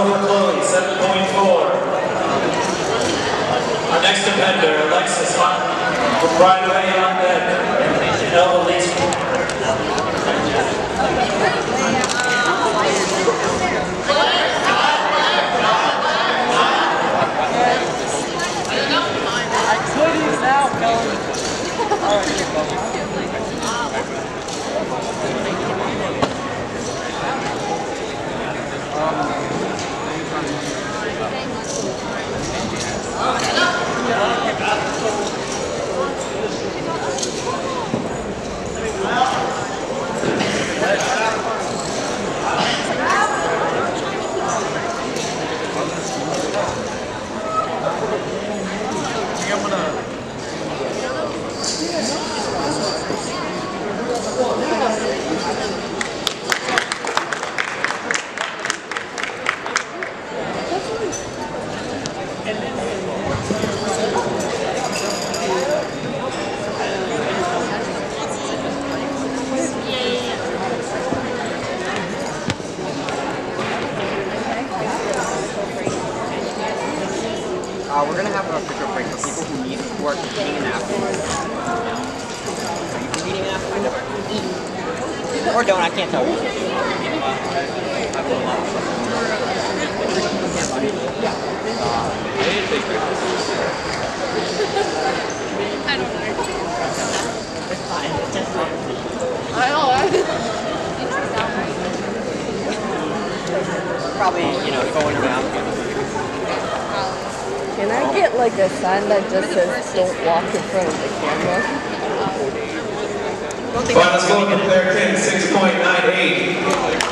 for Chloe, 7.4. Our next defender, Alexis Bride Ready on deck, Elva Lee's. Uh, we're gonna have a official break for people who need who are competing in afterwards. Are you competing in afterwards? Or don't, I can't tell you. I don't know. It's fine, it's just fine. I know. Probably, you know, going around. Can I get like a sign that just says don't walk in front of the camera? Don't think Final score for Claire Kim, 6.98.